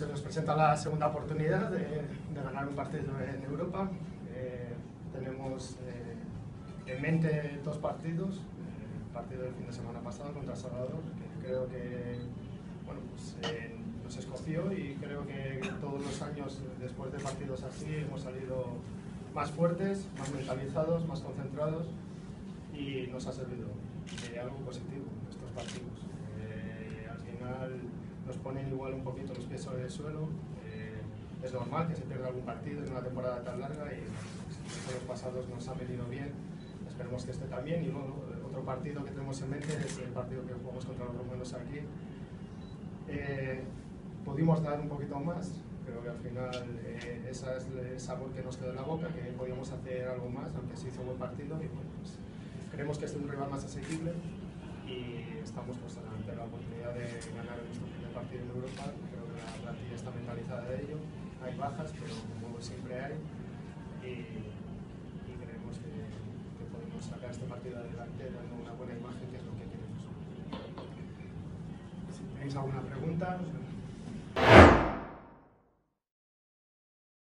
se nos presenta la segunda oportunidad de, ganar un partido en Europa. Eh, tenemos eh, en mente dos partidos. El partido del fin de semana pasado contra Salvador, que creo que bueno, pues, eh, nos escoció y creo que todos los años después de partidos así hemos salido más fuertes, más mentalizados, más concentrados y nos ha servido de algo positivo estos partidos. Ponen igual un poquito los pies sobre el suelo. Eh, es normal que se pierda algún partido en una temporada tan larga y los pasados nos ha venido bien. Esperemos que este también. Y luego, otro partido que tenemos en mente es el partido que jugamos contra los romanos aquí. Eh, pudimos dar un poquito más, creo que al final eh, esa es el sabor que nos quedó en la boca, que podíamos hacer algo más, aunque se hizo un buen partido. Y bueno, pues, creemos que es un rival más asequible y estamos pues, ante la oportunidad de partido en Europa. Creo que la plantilla está mentalizada de ello. Hay bajas, pero como siempre hay. Y, creemos que, podemos sacar este partido adelante dando una buena imagen, que es lo que queremos. Si tenéis alguna pregunta,